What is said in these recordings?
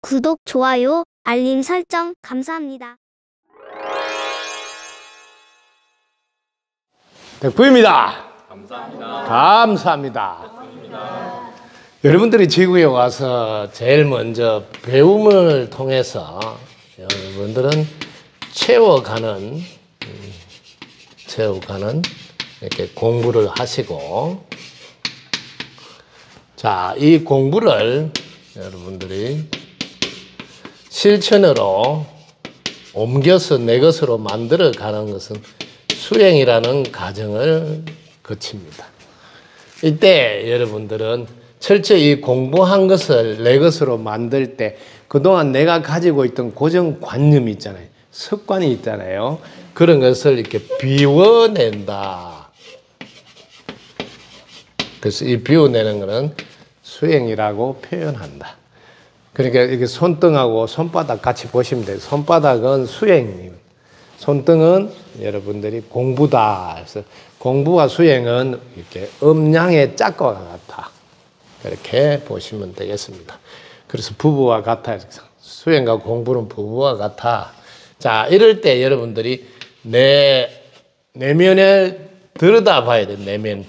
구독, 좋아요, 알림 설정 감사합니다. 백부입니다. 감사합니다. 감사합니다. 여러분들이 지구에 와서 제일 먼저 배움을 통해서 여러분들은 채워가는 음, 채워가는 이렇게 공부를 하시고 자, 이 공부를 여러분들이 실천으로 옮겨서 내 것으로 만들어 가는 것은 수행이라는 과정을 거칩니다. 이때 여러분들은 철저히 공부한 것을 내 것으로 만들 때 그동안 내가 가지고 있던 고정관념이 있잖아요. 습관이 있잖아요. 그런 것을 이렇게 비워낸다. 그래서 이 비워내는 것은 수행이라고 표현한다. 그러니까 이렇게 손등하고 손바닥 같이 보시면 돼요. 손바닥은 수행입니다. 손등은 여러분들이 공부다. 그래서 공부와 수행은 이렇게 음양의 짝과 같아. 이렇게 보시면 되겠습니다. 그래서 부부와 같아. 수행과 공부는 부부와 같아. 자, 이럴 때 여러분들이 내 내면을 들여다 봐야 돼. 내면.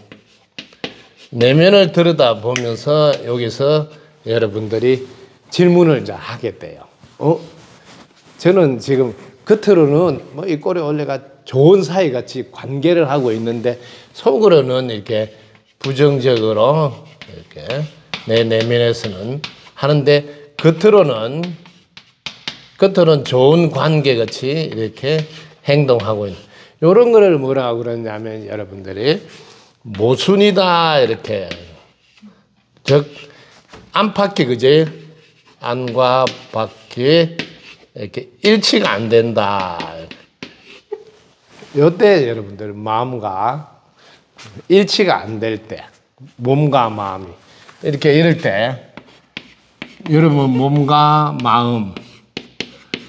내면을 들여다 보면서 여기서 여러분들이 질문을 이제 하게 돼요. 어? 저는 지금 겉으로는 뭐이 꼴에 원래가 좋은 사이 같이 관계를 하고 있는데 속으로는 이렇게 부정적으로 이렇게 내 내면에서는 하는데 겉으로는 겉으로는 좋은 관계 같이 이렇게 행동하고 있는 이런 거를 뭐라고 그러냐면 여러분들이 모순이다 이렇게 즉 안팎이 그제 안과 밖이 이렇게 일치가 안 된다. 요때 여러분들 마음과 일치가 안 될 때, 몸과 마음이 이렇게 이럴 때 여러분 몸과 마음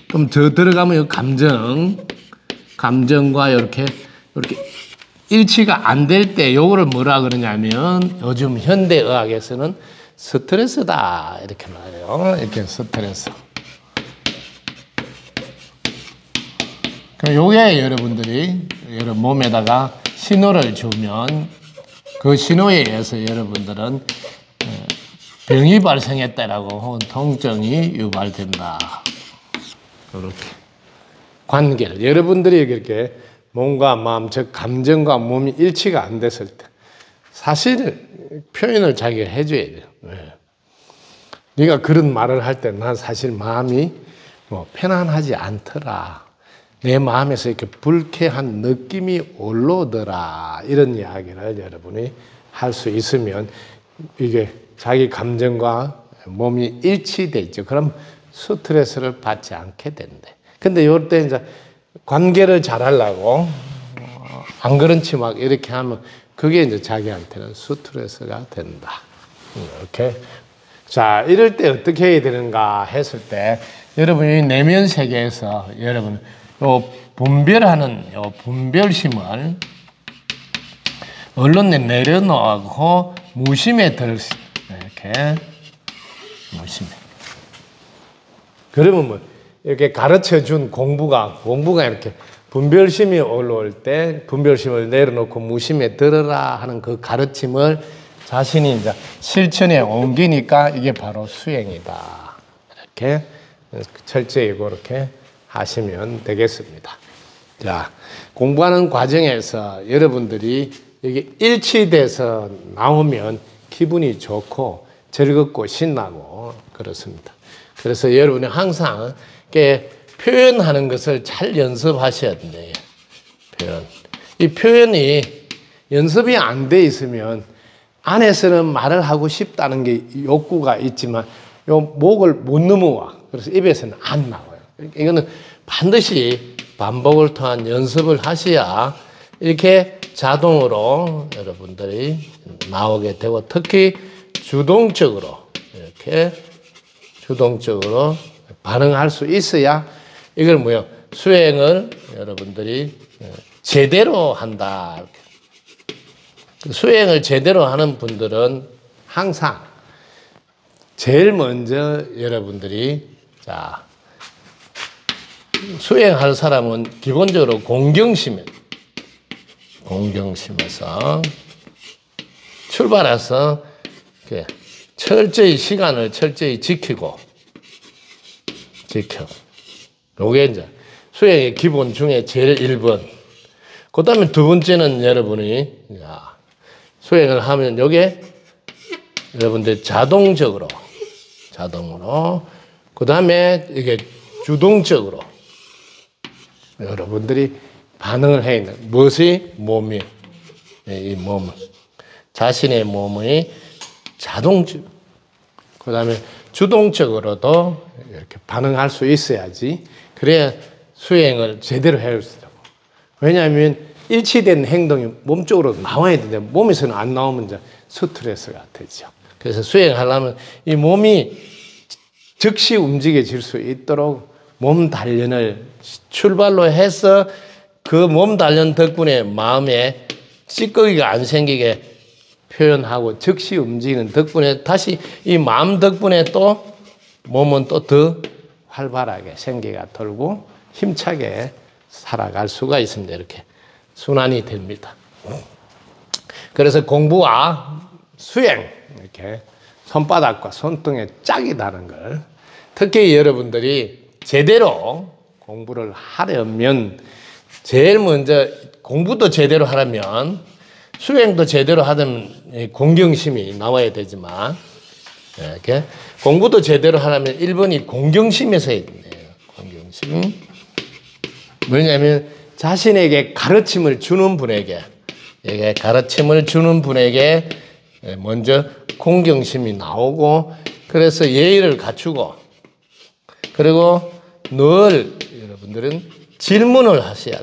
그럼 더 들어가면 감정, 감정과 이렇게 이렇게 일치가 안 될 때 요거를 뭐라 그러냐면 요즘 현대 의학에서는 스트레스다 이렇게 말해요. 이렇게 스트레스. 그럼 요게 여러분들이 여러분 몸에다가 신호를 주면 그 신호에 의해서 여러분들은 어, 병이 발생했다라고 혹은 통증이 유발된다. 이렇게 관계를 여러분들이 이렇게 몸과 마음 즉 감정과 몸이 일치가 안 됐을 때 사실 표현을 자기가 해줘야 돼요. 네. 네가 그런 말을 할 때 난 사실 마음이 뭐 편안하지 않더라. 내 마음에서 이렇게 불쾌한 느낌이 올라오더라. 이런 이야기를 여러분이 할 수 있으면 이게 자기 감정과 몸이 일치돼 있죠. 그럼 스트레스를 받지 않게 된대. 근데 이럴 때 이제 관계를 잘 하려고 안 그런지 막 이렇게 하면 그게 이제 자기한테는 스트레스가 된다. 이렇게. 자, 이럴 때 어떻게 해야 되는가 했을 때 여러분이 내면 세계에서 여러분 요 분별하는 요 분별심을 언론에 내려놓고 무심에 들 이렇게 무심해. 그러면 뭐 이렇게 가르쳐 준 공부가 공부가 이렇게 분별심이 올라올 때 분별심을 내려놓고 무심에 들어라 하는 그 가르침을 자신이 이제 실천에 옮기니까 이게 바로 수행이다. 이렇게 철저히 그렇게 하시면 되겠습니다. 자, 공부하는 과정에서 여러분들이 이게 일치돼서 나오면 기분이 좋고 즐겁고 신나고 그렇습니다. 그래서 여러분이 항상 이렇게 표현하는 것을 잘 연습하셔야 돼요. 표현. 이 표현이 연습이 안 돼 있으면 안에서는 말을 하고 싶다는 게 욕구가 있지만 요 목을 못 넘어와. 그래서 입에서는 안 나와요. 이거는 반드시 반복을 통한 연습을 하셔야 이렇게 자동으로 여러분들이 나오게 되고 특히 주동적으로 이렇게 주동적으로 반응할 수 있어야 이걸 뭐요 수행을 여러분들이 제대로 한다. 수행을 제대로 하는 분들은 항상 제일 먼저 여러분들이 자 수행할 사람은 기본적으로 공경심에 공경심에서 출발해서 철저히 시간을 철저히 지키고 지켜. 요게 이제 수행의 기본 중에 제일 1번. 그 다음에 두 번째는 여러분이 야, 수행을 하면 요게 여러분들 자동적으로 자동으로 그 다음에 이게 주동적으로 여러분들이 반응을 해야 있는 무엇이 몸이 이 몸, 자신의 몸의 자동적, 그 다음에 주동적으로도 이렇게 반응할 수 있어야지. 그래야 수행을 제대로 해야 수 있다고. 왜냐하면 일치된 행동이 몸쪽으로 나와야 되는데 몸에서는 안 나오면 이제 스트레스가 되죠. 그래서 수행하려면 이 몸이 즉시 움직여질 수 있도록 몸 단련을 출발로 해서 그 몸 단련 덕분에 마음에 찌꺼기가 안 생기게 표현하고 즉시 움직이는 덕분에 다시 이 마음 덕분에 또 몸은 또 더 활발하게 생기가 돌고 힘차게 살아갈 수가 있습니다. 이렇게 순환이 됩니다. 그래서 공부와 수행 이렇게 손바닥과 손등에 짝이 다는 걸 특히 여러분들이 제대로 공부를 하려면 제일 먼저 공부도 제대로 하려면 수행도 제대로 하려면 이 공경심이 나와야 되지만 이렇게 공부도 제대로 하려면 1번이 공경심에서 있네요. 공경심. 뭐냐면 자신에게 가르침을 주는 분에게 에게 가르침을 주는 분에게 먼저 공경심이 나오고 그래서 예의를 갖추고 그리고 늘 여러분들은 질문을 하셔야.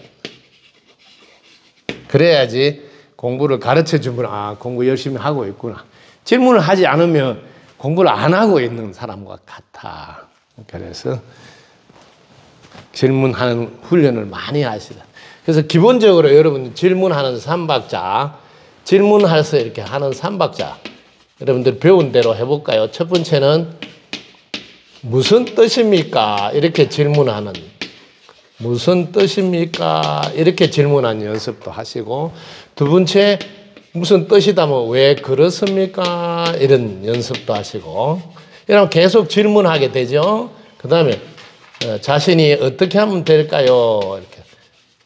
그래야지 공부를 가르쳐 주면 아 공부 열심히 하고 있구나. 질문을 하지 않으면 공부를 안 하고 있는 사람과 같아. 그래서 질문하는 훈련을 많이 하시다. 그래서 기본적으로 여러분 질문하는 삼박자, 질문해서 이렇게 하는 삼박자, 여러분들 배운 대로 해볼까요? 첫 번째는 무슨 뜻입니까? 이렇게 질문하는 무슨 뜻입니까? 이렇게 질문하는 연습도 하시고 두 번째 무슨 뜻이다면 왜 그렇습니까? 이런 연습도 하시고 이러면 계속 질문하게 되죠. 그 다음에 어, 자신이 어떻게 하면 될까요? 이렇게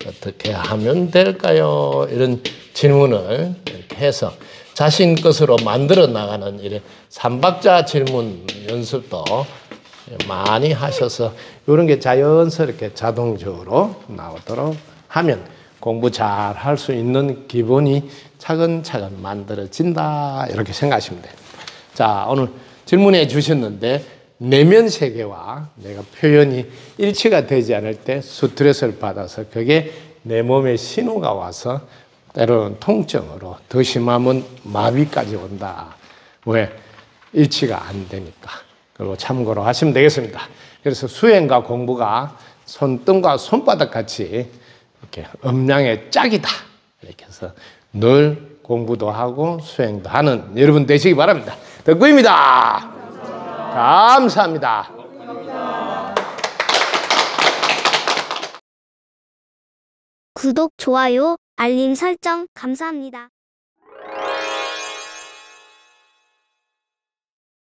어떻게 하면 될까요? 이런 질문을 이렇게 해서 자신 것으로 만들어 나가는 이런 삼박자 질문 연습도 많이 하셔서 이런 게 자연스럽게 자동적으로 나오도록 하면 공부 잘 할 수 있는 기본이 차근차근 만들어진다 이렇게 생각하시면 돼요. 자 오늘 질문해 주셨는데 내면 세계와 내가 표현이 일치가 되지 않을 때 스트레스를 받아서 그게 내 몸에 신호가 와서 때로는 통증으로 더 심하면 마비까지 온다. 왜? 일치가 안 되니까. 그리고 참고로 하시면 되겠습니다. 그래서 수행과 공부가 손등과 손바닥 같이 이렇게 음량의 짝이다. 이렇게 해서 늘 공부도 하고 수행도 하는 여러분 되시기 바랍니다. 덕구입니다. 감사합니다. 구독, 좋아요, 알림 설정 감사합니다.